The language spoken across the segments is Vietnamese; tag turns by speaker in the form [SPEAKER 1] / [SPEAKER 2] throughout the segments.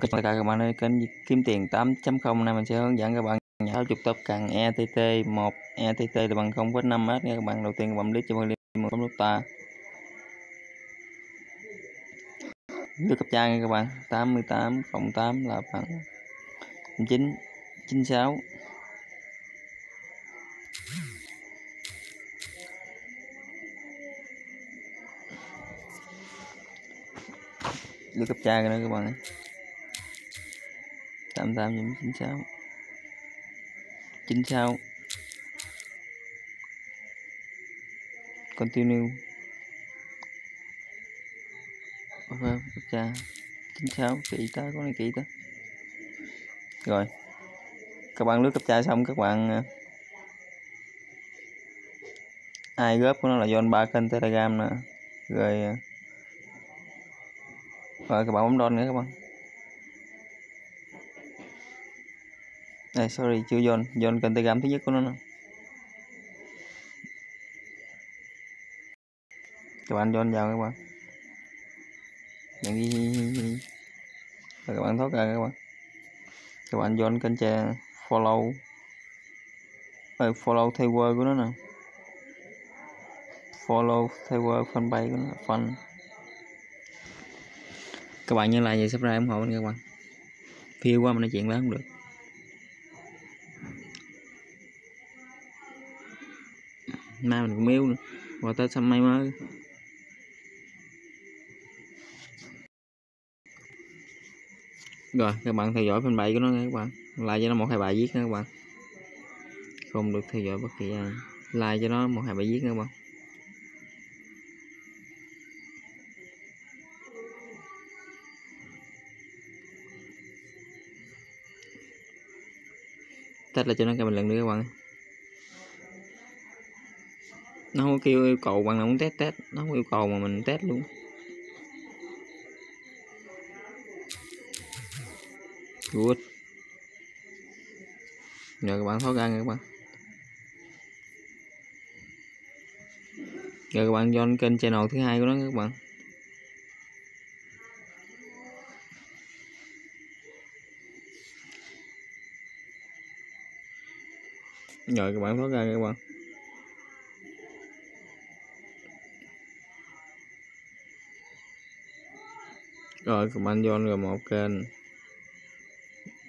[SPEAKER 1] Chào tất cả các bạn ơi, kênh kiếm tiền 8.0 này mình sẽ hướng dẫn các bạn nhớ chục tập cần ETT 1 ETT là bằng 0.5 S nha các bạn. Đầu tiên các bạn click cho mình một nút ta. Được cấp trang nha các bạn. 88 cộng 8 là bằng 9 96 Được cấp trang nữa các bạn 88 96 96 continue. Ok cha tra 96 kỹ ta con này kỹ ta. Rồi. Các bạn lướt cấp tra xong các bạn ờ, ai góp của nó là do ba kênh telegram nè. Rồi ờ, à, rồi các bạn bấm đôn nữa các bạn. Đây sorry chưa dồn, dồn cần kênh gắm thứ nhất của nó nè các bạn dồn vào các bạn. Những cái các bạn thoát ra các bạn. Các bạn dồn kênh cha follow. Ơi, follow thay word của nó nè. Follow thay word fanpage của nó fan. Các bạn nhớ like và subscribe ủng hộ mình các bạn. Phiêu quá mà nói chuyện lớn không được. Mai mình cũng yêu nữa. Và tới xăm may mới rồi, các bạn theo dõi fanpage của nó nha các bạn. Like cho nó một hai bài viết nha các bạn. Không được theo dõi bất kỳ ai. Like cho nó một hai bài viết nha các bạn. Tách lại cho nó cái bình luận nữa các bạn nó không kêu yêu cầu bạn nào muốn test test. Nó không yêu cầu mà mình test luôn. Good. Nhờ các bạn thoát ra nha các bạn. Nhờ các bạn join kênh channel thứ hai của nó các bạn. Rồi các bạn thoát ra các bạn. Rồi các bạn join rồi một kênh.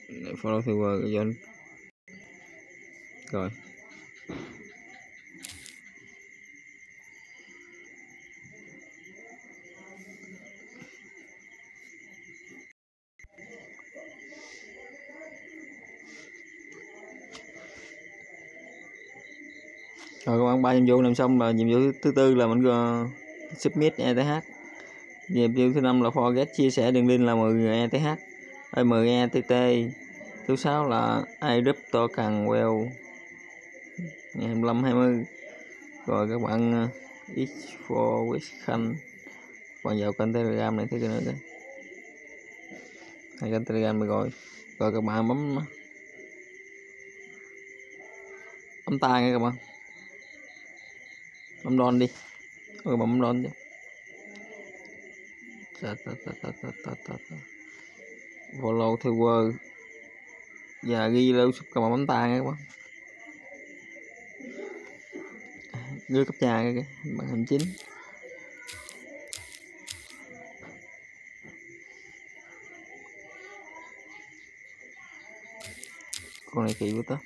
[SPEAKER 1] Để follow theo John rồi. Rồi các bạn ba nhiệm vụ làm xong là nhiệm vụ thứ tư là mình uh, submit ETH Dạ, Dẹp vụ thứ năm là forget chia sẻ đường link là 10 ETH ơi 10 ETT thứ sáu là iDrupto token well ngày 25 20 rồi các bạn ờ, uh, x for Khanh. Bạn vào kênh telegram này thấy cái nữa kìa. Hai kênh telegram này rồi rồi các bạn bấm ờ, bấm tay nha các bạn. Bấm đòn đi. Rồi bấm đòn đi ta ta ta ta ta ta ta ta. Follow theo word và ghi lưu sub cầm bấm tay nghe các bạn ghi cấp trà kìa, bằng hình chính. Con này kỳ quá tớ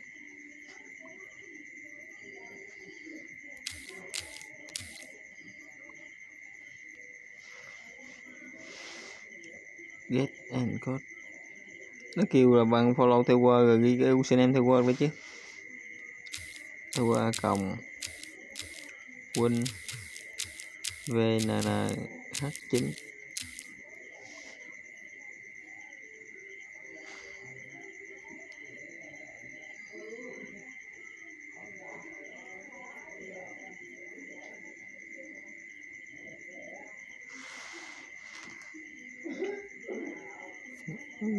[SPEAKER 1] get and code. Nó kêu là bằng follow theo word rồi ghi cái username theo word đấy chứ. Theo word cộng win vnnh 9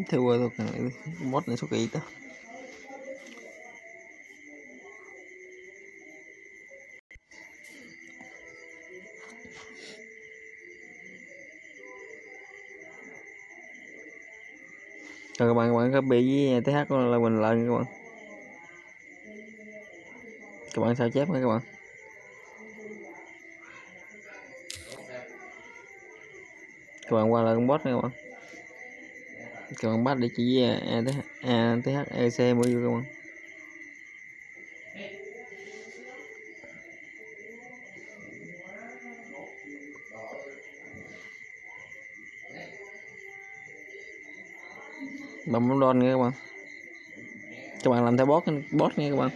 [SPEAKER 1] theo word thôi cái này mod này số kỹ ta rồi các bạn các bạn copy với th là mình lên các bạn. Các bạn sao chép nha các bạn. Các bạn qua là con bot nha các bạn các bạn bắt để chỉ ATH EC mới vô các bạn bấm bấm đòn nha các bạn. Các bạn làm theo bot bot nha các bạn.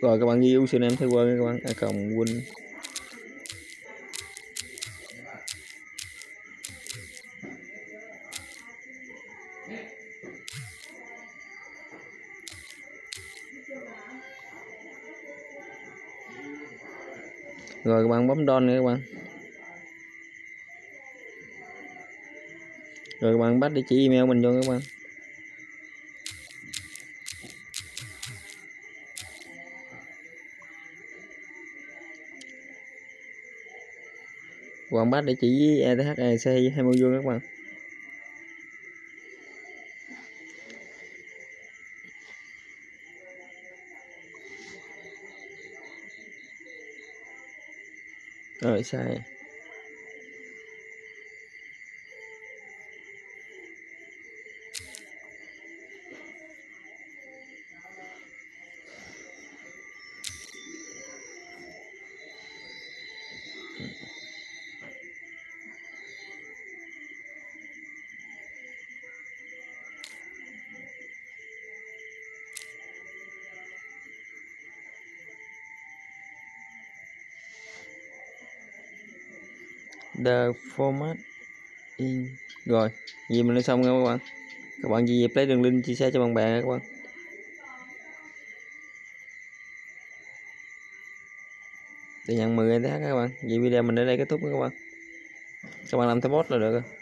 [SPEAKER 1] Rồi các bạn ghi username theo nha các bạn. A cộng win. Rồi, các bạn bấm don nha các bạn. Rồi, các bạn bắt địa chỉ email mình vô các bạn. Quảng bát địa chỉ ETHEC 20 vuông các bạn. Rồi sai the format in. Rồi, gì mình đã xong nha các bạn. Các bạn gì dịp lấy đường link chia sẻ cho bạn bè các bạn. Để nhận 10 ETH các bạn. Vậy video mình đến đây kết thúc các bạn. Các bạn làm theo bot là được rồi.